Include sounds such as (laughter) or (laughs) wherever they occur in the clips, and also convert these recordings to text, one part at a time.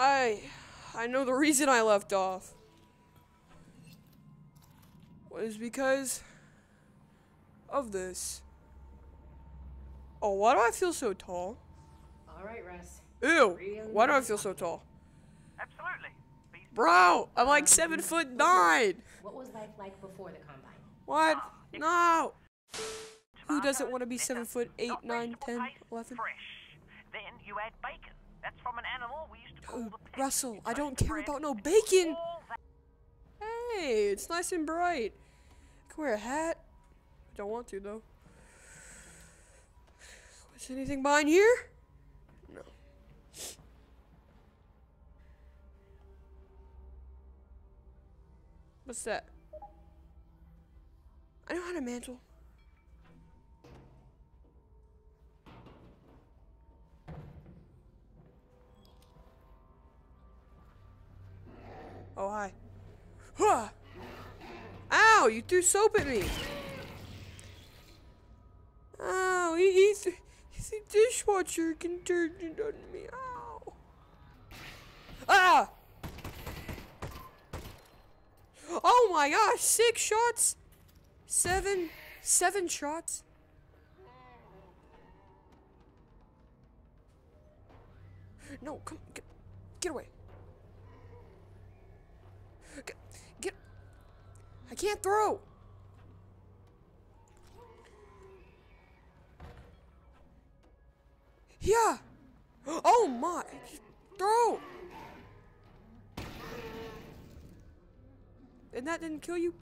I I know the reason I left off was because of this. Oh, why do I feel so tall? All right, Russ. Ew. Really Why do I feel so talking to you. tall? Absolutely. Bro, I'm like seven um, foot nine. What was life like before the combine? What? No. Who doesn't want to be seven foot eight, not nine, vegetable ten, paste, eleven? Fresh. Then you add bacon. That's from an animal we used to call Oh. Russell, I don't care about no bacon. Hey, it's nice and bright. I can wear a hat. I don't want to though. Is anything behind here? No. What's that? I know how to mantle. You threw soap at me. Oh, he, he, th- he threw dishwasher detergent on me. Ow. Ah! Oh my gosh, six shots? Seven, seven shots? No, come, get, get away. Get, I can't throw. Yeah. Oh my. Throw. And that didn't kill you?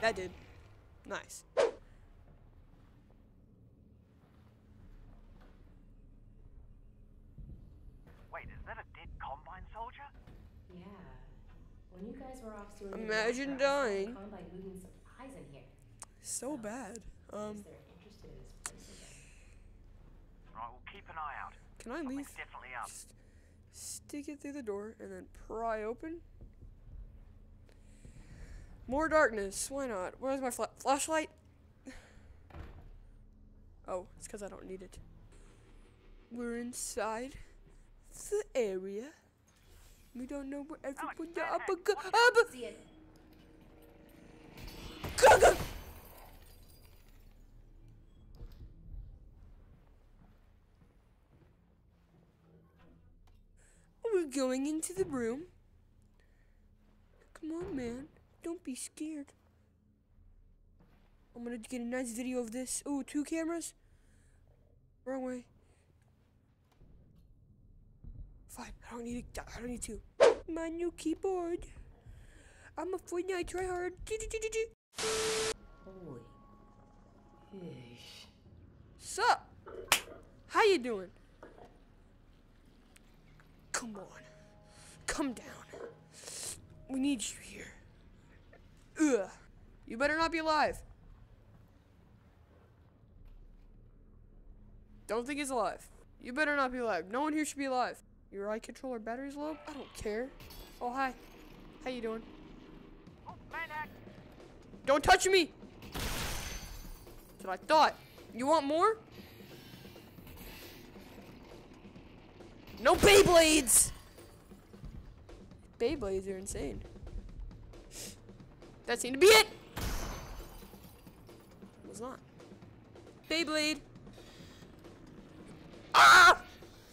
That did. Nice. Wait, is that a dead combine soldier? Yeah. When you guys were off doing Imagine work, I saw the dying. Combine moving supplies in here. So bad. Um, Guess they're interested in this place again. Right, we'll keep an eye out. can I Something's leave? definitely up. Just stick it through the door and then pry open. More darkness. Why not? Where's my fla- flashlight? (sighs) Oh, it's because I don't need it. We're inside the area. We don't know where everyone bad. up a up See it. go- go- We're going into the room. Come on, man. Don't be scared. I'm gonna get a nice video of this. Oh, two cameras? Wrong way. Fine. I don't need it. I don't need two. My new keyboard. I'm a Fortnite tryhard. Holy. Yeesh. Sup? How you doing? Come on. Come down. We need you here. Ugh. You better not be alive. Don't think he's alive. You better not be alive. No one here should be alive. Your eye controller battery's low? I don't care. Oh, hi. How you doing? Oh! Don't touch me! That's what I thought. You want more? No Beyblades! Beyblades are insane. That seemed to be it! It was not. Beyblade! Ah!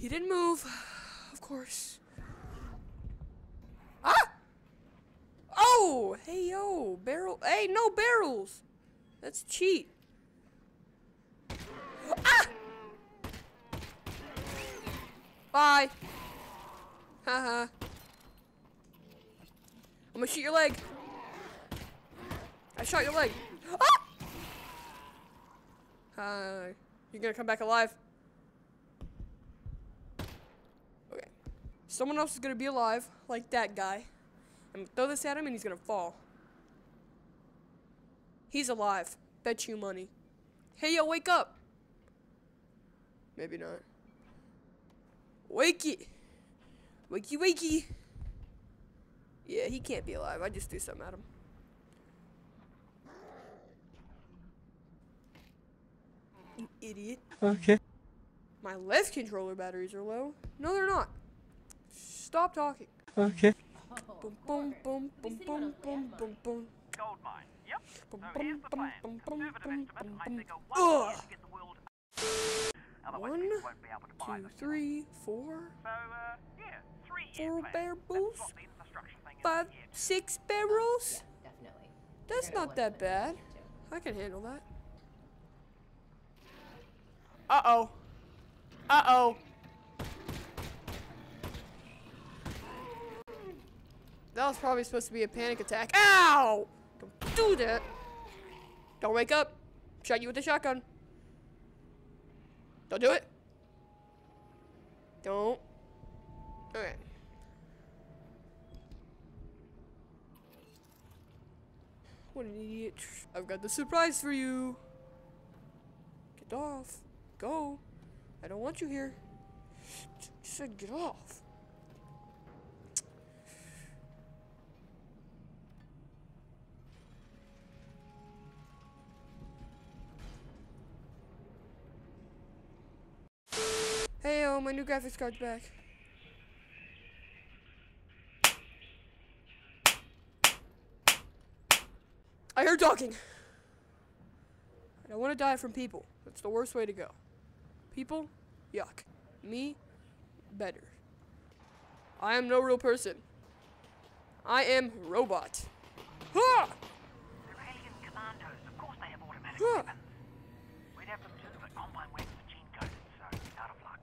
He didn't move, (sighs) of course. Ah! Oh! Hey, yo! Barrel. Hey, no barrels! That's cheat. Ah! Bye. Haha. I'm gonna shoot your leg. I shot your leg. Ah! Hi. You're gonna come back alive. Someone else is gonna be alive, like that guy. I'm gonna throw this at him and he's gonna fall. He's alive. Bet you money. Hey, yo, wake up! Maybe not. Wakey! Wakey, wakey! Yeah, he can't be alive. I just threw something at him. You idiot. Okay. My left controller batteries are low. No, they're not. Stop talking. Okay. Boom, boom, boom, boom, boom, boom, boom, boom. Gold mine. Yep. Boom, So here's boom, the plan. boom, boom, Conservative boom, estimate, I boom, figure boom. one year Ugh. to get the world. Otherwise, One, people won't be able to buy Two, them. three, four, So, uh, yeah, three four barrels, That's what the infrastructure thing is five, six barrels. Yeah, definitely. That's not that bad. I can handle that. Uh-oh. Uh oh. Uh oh. That was probably supposed to be a panic attack. Ow! Don't do that. Don't wake up. Shot you with the shotgun. Don't do it. Don't. Okay. What an idiot. I've got the surprise for you. Get off. Go. I don't want you here. Just said get off. Oh, my new graphics card's back. I heard talking. I don't want to die from people. That's the worst way to go. People, yuck. Me, better. I am no real person. I am robot. Ha! They're alien commandos. Of course they have automatic Huh. weapons. We'd have them too, but combine weapons are gene coded, so out of luck.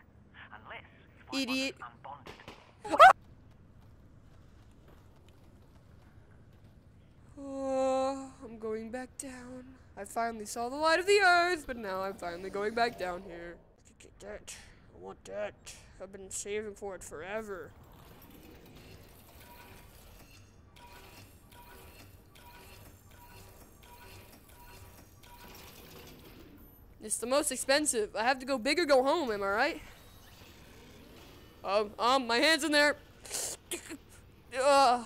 Unless you find one Idiot. Oh, I'm going back down. I finally saw the light of the earth, but now I'm finally going back down here. Get that. I want that. I've been saving for it forever. It's the most expensive. I have to go big or go home, am I right? Um, um, my hand's in there. Ugh.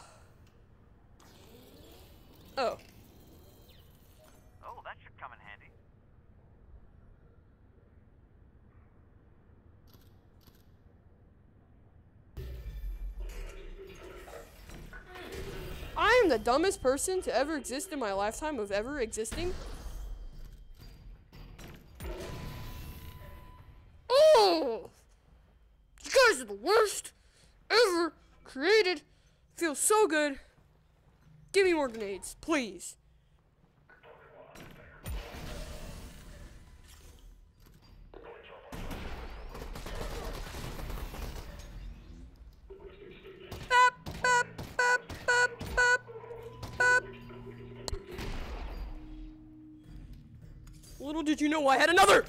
Oh. Oh, that should come in handy. I am the dumbest person to ever exist in my lifetime of ever existing. Oh! You guys are the worst ever created. Feels so good. Give me more grenades, please. Little did you know I had another.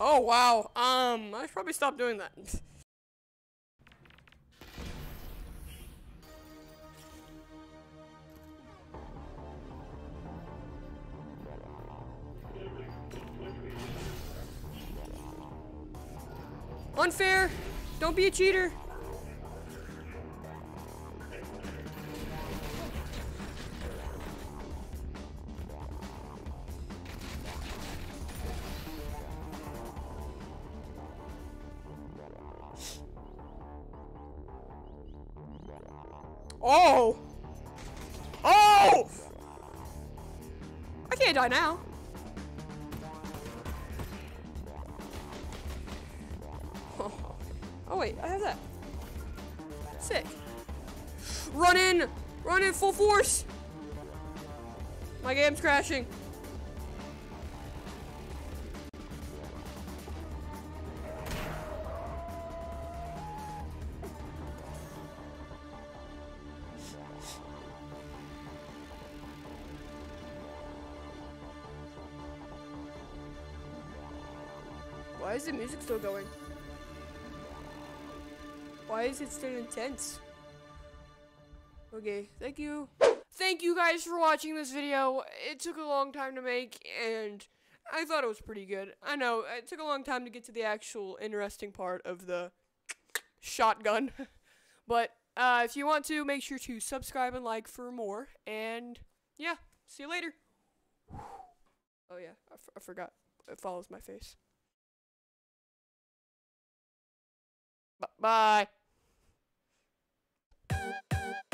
Oh wow. Um, I should probably stop doing that. (laughs) Unfair. Don't be a cheater. Oh! Oh! I can't die now. Oh wait, I have that. Sick. Run in! Run in full force! My game's crashing. Why is the music still going? Why is it still intense? Okay, thank you. Thank you guys for watching this video. It took a long time to make, and I thought it was pretty good. I know, it took a long time to get to the actual interesting part of the shotgun. (laughs) but uh, if you want to, make sure to subscribe and like for more. And yeah, see you later. Oh yeah, I, forgot. It follows my face. B- bye. Thank you.